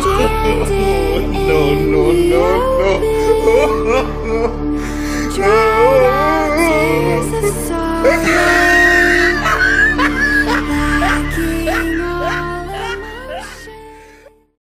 no, no, no, no.